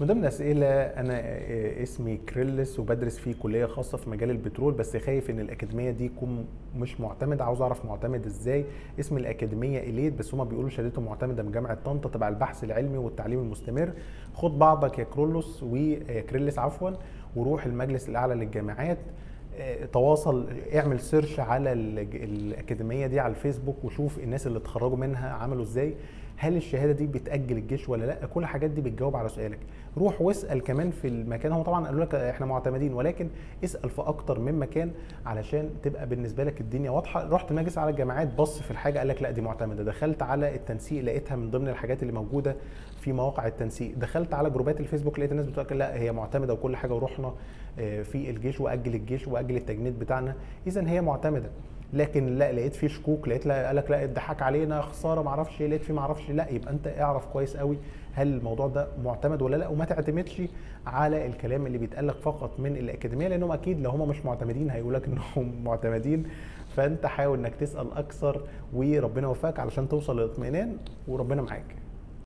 من ضمن الاسئله أنا آه، اسمي كريلس وبدرس في كلية خاصة في مجال البترول بس خايف إن الأكاديمية دي تكون مش معتمدة. عاوز أعرف معتمد إزاي. اسم الأكاديمية Elite بس هما بيقولوا شهادتهم معتمدة من جامعة طنطا تبع البحث العلمي والتعليم المستمر. خد بعضك يا كرولوس وكريلس عفوا وروح المجلس الأعلى للجامعات. آه، تواصل اعمل search على ال- الأكاديمية دي على الفيسبوك وشوف الناس اللي اتخرجوا منها عملوا إزاي. هل الشهادة دي بتأجل الجيش ولا لأ؟ كل الحاجات دي بتجاوب على سؤالك. روح واسأل كمان في المكان. هم طبعا قالوا لك إحنا معتمدين ولكن اسأل في أكتر من مكان علشان تبقى بالنسبة لك الدنيا واضحة. رحت مجلس على الجامعات بص في الحاجة قال لك لأ دي معتمدة. دخلت على التنسيق لقيتها من ضمن الحاجات اللي موجودة في مواقع التنسيق. دخلت على جروبات الفيسبوك لقيت الناس بتقول لأ هي معتمدة وكل حاجة ورحنا آه، في الجيش وأجل الجيش واجل التجنيد بتاعنا إذا هي معتمدة. لكن لا لقيت في شكوك لقيت لا قال لك لا اتضحك علينا خسارة ما أعرفش إيه لقيت في ما أعرفش لا يبقى أنت اعرف كويس قوي هل الموضوع ده معتمد ولا لا وما تعتمدش على الكلام اللي بيتقال لك فقط من الأكاديمية لأنهم أكيد لو هم مش معتمدين هيقول لك إنهم معتمدين. فأنت حاول إنك تسأل أكثر وربنا يوفقك علشان توصل للاطمئنان وربنا معاك.